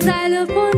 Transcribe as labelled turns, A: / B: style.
A: 在了。